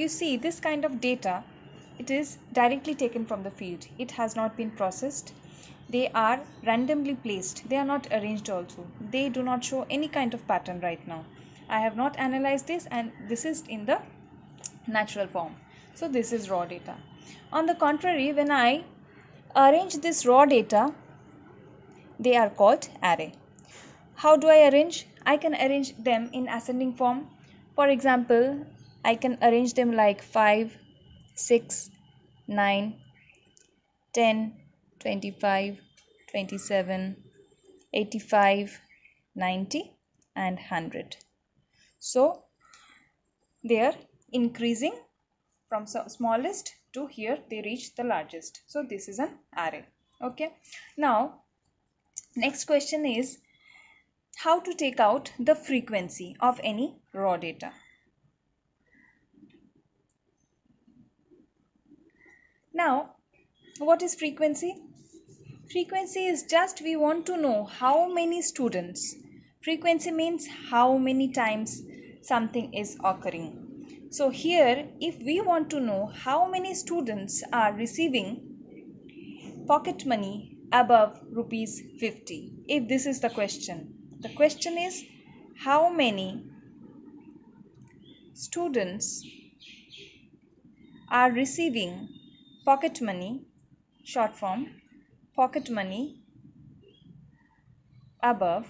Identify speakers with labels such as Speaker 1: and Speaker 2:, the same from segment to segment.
Speaker 1: you see this kind of data it is directly taken from the field. It has not been processed. They are randomly placed. They are not arranged also. They do not show any kind of pattern right now. I have not analyzed this and this is in the natural form. So this is raw data. On the contrary when i arrange this raw data they are called array. How do i arrange? I can arrange them in ascending form. For example i can arrange them like 5 6 9 10 25 27 85 90 and 100 so they are increasing from smallest to here they reach the largest. So this is an array. Okay? Now next question is how to take out the frequency of any raw data now what is frequency? Frequency is just we want to know how many students. Frequency means how many times something is occurring. So here, if we want to know how many students are receiving pocket money above rupees 50, if this is the question, the question is how many students are receiving pocket money, short form, pocket money above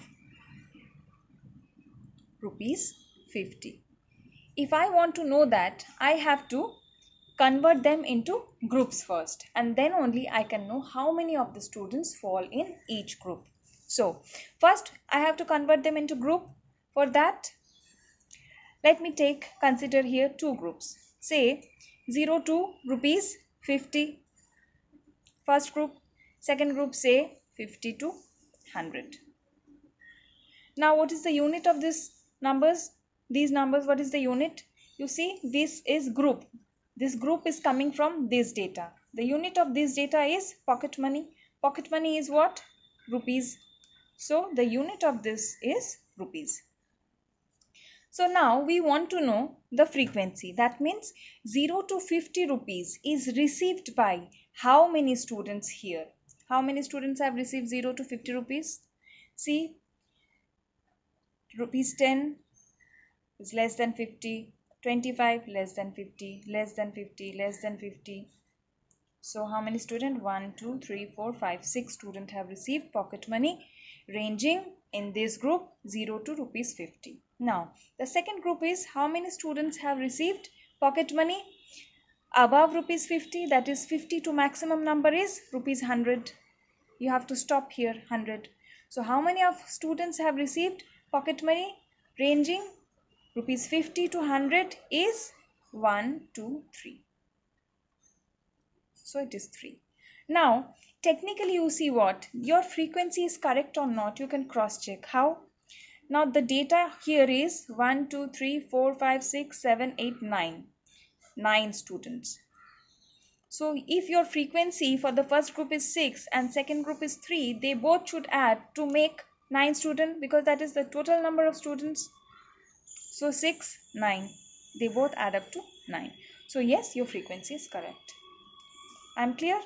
Speaker 1: rupees 50 if I want to know that, I have to convert them into groups first and then only I can know how many of the students fall in each group. So first I have to convert them into group. For that, let me take consider here two groups. Say 0 to rupees 50 first group, second group say 50 to 100. Now what is the unit of this numbers? these numbers what is the unit? You see this is group. This group is coming from this data. The unit of this data is pocket money. Pocket money is what? Rupees. So the unit of this is rupees so now we want to know the frequency. That means 0 to 50 rupees is received by how many students here? How many students have received 0 to 50 rupees? See rupees 10 is less than 50 25 less than 50 less than 50 less than 50 so how many student? 1 2 3 4 5 6 student have received pocket money ranging in this group 0 to rupees 50 now the second group is how many students have received pocket money? Above rupees 50 that is 50 to maximum number is rupees 100 you have to stop here 100 so how many of students have received pocket money? Ranging rupees 50 to 100 is 1 2 3 so it is 3 now technically you see what? Your frequency is correct or not? You can cross check how now the data here is 1 2 3 4 5 6 7 8 9 9 students so if your frequency for the first group is 6 and second group is 3 they both should add to make 9 student because that is the total number of students so 6, 9. They both add up to 9. So yes, your frequency is correct. I'm clear?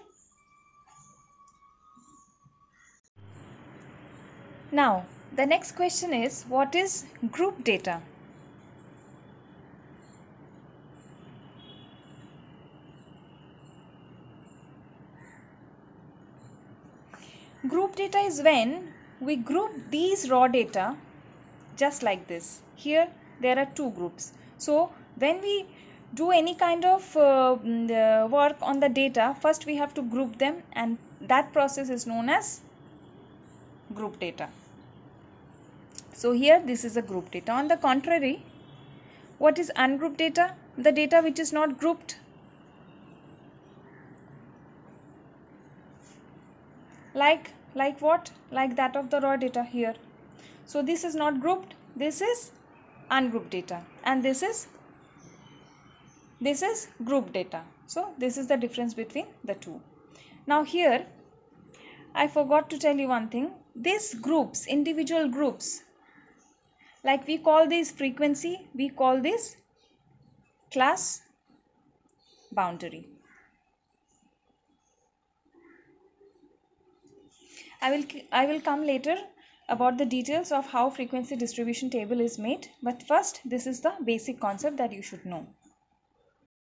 Speaker 1: Now, the next question is what is group data? Group data is when we group these raw data just like this. Here there are two groups so when we do any kind of uh, mm, work on the data first we have to group them and that process is known as group data so here this is a group data. On the contrary what is ungrouped data? The data which is not grouped. Like like what? Like that of the raw data here. So this is not grouped. This is ungrouped data. And this is this is group data. So this is the difference between the two. Now here i forgot to tell you one thing. These groups individual groups like we call this frequency we call this class boundary. I will, I will come later about the details of how frequency distribution table is made but first this is the basic concept that you should know.